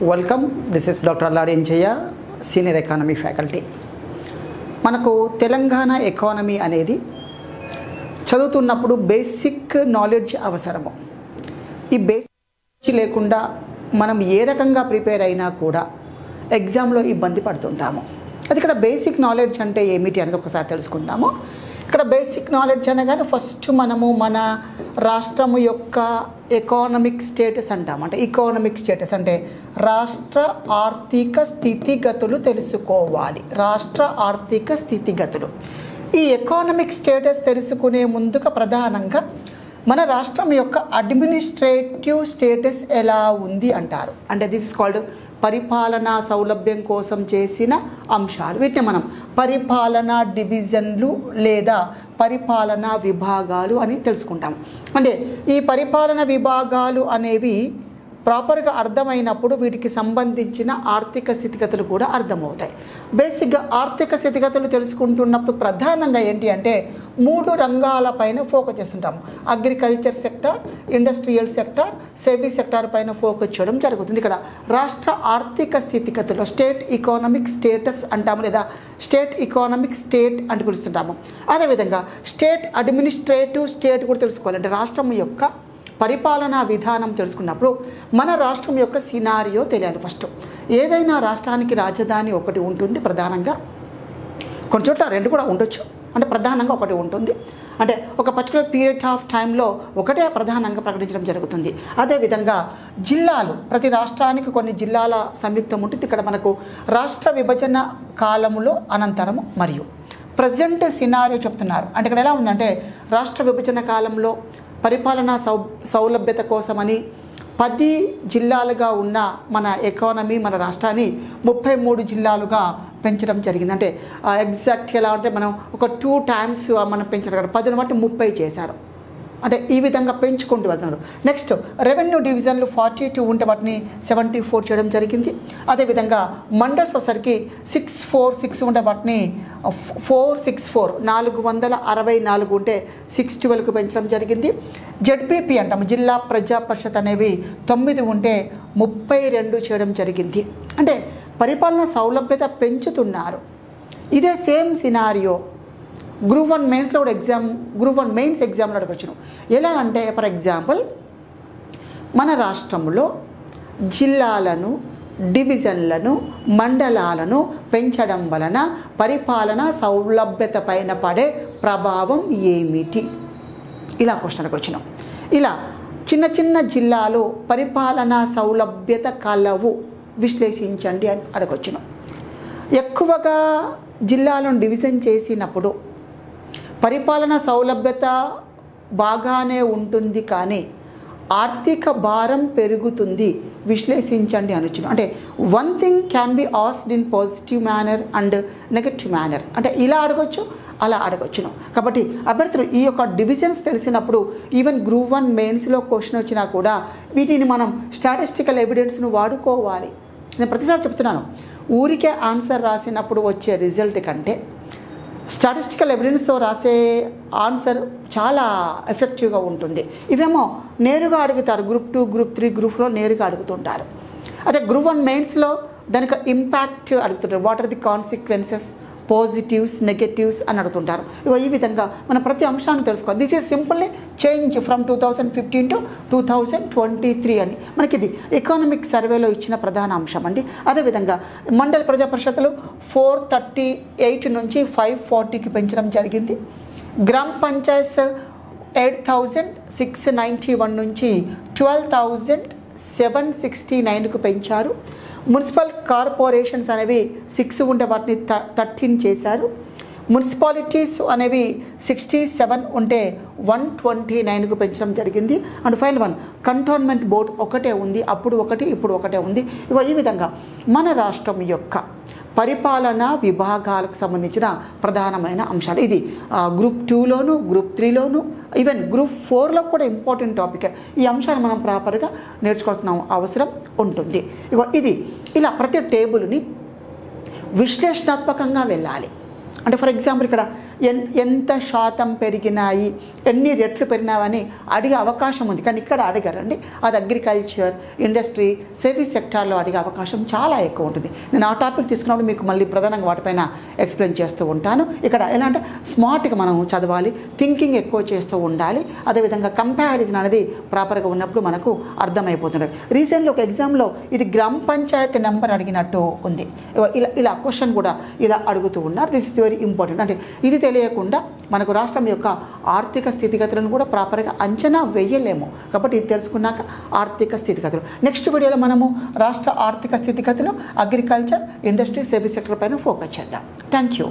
Welcome this is doctor Alladi Enchayya senior economy faculty మనకు Telangana economy అనేది చదువుతున్నప్పుడు basic knowledge అవసరము. ఈ బేసిక్ లేకుండా మనం ఏ రకంగా ప్రిపేర్ అయినా కూడా ఎగ్జామ్లో ఇబ్బంది పడుతుంటాము. అది ఇక్కడ బేసిక్ నాలెడ్జ్ అంటే ఏమిటి అనేది ఒకసారి తెలుసుకుందాము. ఇక్కడ బేసిక్ నాలెడ్జ్ అనగానే ఫస్ట్ మనము మన రాష్ట్రము యొక్క ఎకానమిక్ స్టేటస్ అంటాం. అంటే ఎకానమిక్ స్టేటస్ అంటే రాష్ట్ర ఆర్థిక స్థితిగతులు తెలుసుకోవాలి. రాష్ట్ర ఆర్థిక స్థితిగతులు. ఈ ఎకానమిక్ స్టేటస్ తెలుసుకునే ముందుగా ప్రధానంగా మన రాష్ట్రం యొక్క అడ్మినిస్ట్రేటివ్ స్టేటస్ ఎలా ఉంది అంటారు. అంటే దిస్ ఇస్ కాల్డ్ పరిపాలనా సౌలభ్యం కోసం చేసిన అంశాలు. వీటిని మనం పరిపాలనా డివిజన్లు లేదా పరిపాలనా విభాగాలు అని తెలుసుకుంటాం. అంటే ఈ పరిపాలన విభాగాలు అనేవి ప్రాపర్గా అర్థమైనప్పుడు వీటికి సంబంధించిన ఆర్థిక స్థితిగతులు కూడా అర్థమవుతాయి. బేసిక్గా ఆర్థిక స్థితిగతులు తెలుసుకుంటున్నప్పుడు ప్రధానంగా ఏంటి అంటే మూడు రంగాలపైన ఫోకస్ చేస్తుంటాము. అగ్రికల్చర్ సెక్టర్ ఇండస్ట్రియల్ సెక్టార్ సేవీ సెక్టార్ పైన ఫోకస్ చేయడం జరుగుతుంది. ఇక్కడ రాష్ట్ర ఆర్థిక స్థితిగతులు స్టేట్ ఎకానమిక్ స్టేటస్ అంటాము లేదా స్టేట్ ఎకానమిక్ స్టేట్ అని పిలుస్తుంటాము. అదేవిధంగా స్టేట్ అడ్మినిస్ట్రేటివ్ స్టేట్ కూడా తెలుసుకోవాలి. అంటే రాష్ట్రం యొక్క పరిపాలనా విధానం తెలుసుకున్నప్పుడు మన రాష్ట్రం యొక్క సినారియో తెలియాలి ఫస్ట్. ఏదైనా రాష్ట్రానికి రాజధాని ఒకటి ఉంటుంది ప్రధానంగా. కొన్ని చోట్ల రెండు కూడా ఉండొచ్చు. అంటే ప్రధానంగా ఒకటి ఉంటుంది. అంటే ఒక పర్టికులర్ పీరియడ్ ఆఫ్ టైంలో ఒకటే ప్రధానంగా ప్రకటించడం జరుగుతుంది. అదేవిధంగా జిల్లాలు ప్రతి రాష్ట్రానికి కొన్ని జిల్లాల సంయుక్తం ఉంటుంది. ఇక్కడ మనకు రాష్ట్ర విభజన కాలములో అనంతరము మరియు. ప్రజెంట్ సినారియో చెప్తున్నారు. అంటే ఇక్కడ ఎలా ఉందంటే రాష్ట్ర విభజన కాలంలో పరిపాలనా సౌ సౌలభ్యత కోసమని పది జిల్లాలుగా ఉన్న మన ఎకానమీ మన రాష్ట్రాన్ని ముప్పై మూడు జిల్లాలుగా పెంచడం జరిగింది. అంటే ఎగ్జాక్ట్ ఎలా అంటే మనం ఒక టూ టైమ్స్ మనం పెంచడం కదా పదిని బట్టి ముప్పై చేశారు. అంటే ఈ విధంగా పెంచుకుంటూ వెళ్తున్నారు. నెక్స్ట్ రెవెన్యూ డివిజన్లు ఫార్టీ టూ ఉంటే వాటిని సెవెంటీ ఫోర్ చేయడం జరిగింది. అదేవిధంగా మండల్స్ వచ్చేసరికి సిక్స్ ఫోర్ సిక్స్ ఉంటే వాటిని ఫోర్ సిక్స్ ఫోర్ నాలుగు వందల అరవై నాలుగు ఉంటే సిక్స్ ట్వెల్వ్కి పెంచడం జరిగింది. జడ్పీపీ అంటాము జిల్లా ప్రజా పరిషత్ అనేవి తొమ్మిది ఉంటే ముప్పై రెండు చేయడం జరిగింది. అంటే పరిపాలన సౌలభ్యత పెంచుతున్నారు. ఇదే సేమ్ సినారియో గ్రూప్ వన్ మెయిన్స్లో కూడా ఎగ్జామ్ గ్రూప్ వన్ మెయిన్స్ ఎగ్జామ్లో అడగొచ్చును. ఎలా అంటే ఫర్ ఎగ్జాంపుల్ మన రాష్ట్రంలో జిల్లాలను డివిజన్లను మండలాలను పెంచడం వలన పరిపాలన సౌలభ్యత పైన పడే ప్రభావం ఏమిటి? ఇలా క్వశ్చన్కి వచ్చినాం ఇలా చిన్న చిన్న జిల్లాలు పరిపాలనా సౌలభ్యత కలవు విశ్లేషించండి అని అడగొచ్చినాం. ఎక్కువగా జిల్లాలను డివిజన్ చేసినప్పుడు పరిపాలన సౌలభ్యత బాగానే ఉంటుంది కానీ ఆర్థిక భారం పెరుగుతుంది. విశ్లేషించండి అనొచ్చును అంటే one thing can be asked in positive manner and negative manner అంటే ఇలా అడగొచ్చు అలా అడగొచ్చును. కాబట్టి అభ్యర్థులు ఈ యొక్క డివిజన్స్ తెలిసినప్పుడు ఈవెన్ గ్రూప్ వన్ మెయిన్స్లో క్వశ్చన్ వచ్చినా కూడా వీటిని మనం స్టాటిస్టికల్ ఎవిడెన్స్ను వాడుకోవాలి. నేను ప్రతిసారి చెప్తున్నాను ఊరికే ఆన్సర్ రాసినప్పుడు వచ్చే రిజల్ట్ కంటే స్టాటిస్టికల్ ఎవిడెన్స్తో రాసే ఆన్సర్ చాలా ఎఫెక్టివ్గా ఉంటుంది. ఇవేమో నేరుగా అడుగుతారు. గ్రూప్ టూ గ్రూప్ త్రీ గ్రూప్లో నేరుగా అడుగుతుంటారు. అదే గ్రూప్ వన్ మెయిన్స్లో దానికి ఇంపాక్ట్ అడుగుతుంటారు. What are the consequences positives negatives అని అడుగుతుంటారు. ఇగో ఈ విధంగా మనం ప్రతి అంశాన్ని తెలుసుకోవాలి. This is simply change from two thousand fifteen to two thousand twenty three అని. మనకి ఇది ఎకనామిక్ సర్వేలో ఇచ్చిన ప్రధాన అంశం అండి. అదేవిధంగా మండల ప్రజా పరిషత్తులు ఫోర్ థర్టీ ఎయిట్ నుంచి ఫైవ్ ఫార్టీకి పెంచడం జరిగింది. గ్రామ panchayat eight thousand six ninety one నుంచి ట్వెల్వ్ థౌజండ్ సెవెన్ సిక్స్టీ నైన్కు పెంచారు మున్సిపల్ కార్పొరేషన్స్ అనేవి సిక్స్ ఉంటే వాటిని థర్టీన్ చేశారు. మున్సిపాలిటీస్ అనేవి సిక్స్టీ సెవెన్ ఉంటే వన్ ట్వంటీ నైన్కు పెంచడం జరిగింది. And final one cantonment board ఒకటే ఉంది అప్పుడు ఒకటి ఇప్పుడు ఒకటే ఉంది. ఇగో ఈ విధంగా మన రాష్ట్రం యొక్క పరిపాలనా విభాగాలకు సంబంధించిన ప్రధానమైన అంశాలు ఇది. గ్రూప్ టూలోను గ్రూప్ త్రీలోను ఈవెన్ గ్రూప్ ఫోర్లో కూడా ఇంపార్టెంట్ టాపిక్ ఈ అంశాలు మనం ప్రాపర్గా నేర్చుకోవాల్సిన అవసరం ఉంటుంది. ఇగో ఇది ఇలా ప్రతి టేబుల్ని విశ్లేషణాత్మకంగా వెళ్ళాలి. అంటే ఫర్ ఎగ్జాంపుల్ ఇక్కడ ఎంత శాతం పెరిగినాయి ఎన్ని రెట్లు పెరిగినావని అడిగే అవకాశం ఉంది. కానీ ఇక్కడ అడిగారండి. అది అగ్రికల్చర్ ఇండస్ట్రీ సర్వీస్ సెక్టార్లో అడిగే అవకాశం చాలా ఎక్కువ ఉంటుంది. నేను ఆ టాపిక్ తీసుకున్నప్పుడు మీకు మళ్ళీ ప్రధానంగా వాటిపైన ఎక్స్ప్లెయిన్ చేస్తూ ఉంటాను. ఇక్కడ ఎలా అంటే స్మార్ట్గా మనం చదవాలి థింకింగ్ ఎక్కువ చేస్తూ ఉండాలి. అదేవిధంగా కంపారిజన్ అనేది ప్రాపర్గా ఉన్నప్పుడు మనకు అర్థమైపోతుంది. రీసెంట్లీ ఒక ఎగ్జామ్లో ఇది గ్రామ పంచాయతీ నెంబర్ అడిగినట్టు ఉంది. ఇలా ఇలా క్వశ్చన్ కూడా ఇలా అడుగుతూ ఉన్నారు. దిస్ ఇస్ వెరీ ఇంపార్టెంట్ అంటే ఇది తెలియకుండా మనకు రాష్ట్రం యొక్క ఆర్థిక స్థితిగతులను కూడా ప్రాపర్గా అంచనా వేయలేము. కాబట్టి ఇది తెలుసుకున్నాక ఆర్థిక స్థితిగతులు. నెక్స్ట్ వీడియోలో మనము రాష్ట్ర ఆర్థిక స్థితిగతులు అగ్రికల్చర్ ఇండస్ట్రీ సర్వీస్ సెక్టర్ పైన ఫోకస్ చేద్దాం. Thank you